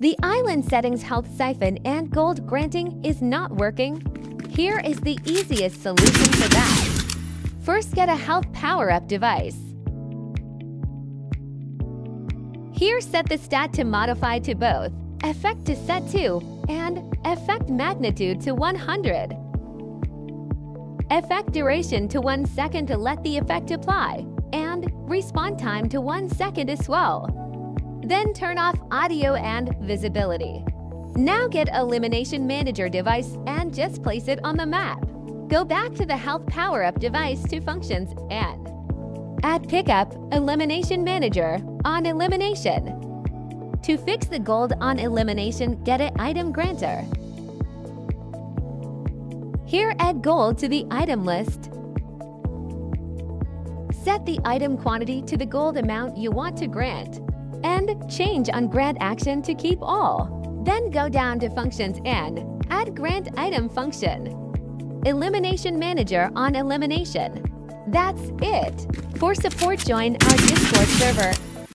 The Island Settings Health Siphon and Gold Granting is not working? Here is the easiest solution for that. First, get a Health Power-Up device. Here, set the stat to modify to both, effect to set to, and effect magnitude to 100. Effect duration to 1 second to let the effect apply, and respawn time to 1 second as well. Then turn off audio and visibility. Now get Elimination Manager device and just place it on the map. Go back to the Health Power Up device to Functions and add Pickup Elimination Manager on Elimination. To fix the gold on elimination, get an item granter. Here add gold to the item list. Set the item quantity to the gold amount you want to grant. And change on grant action to keep all. Then go down to functions and add grant item function. Elimination Manager on elimination. That's it. For support, join our Discord server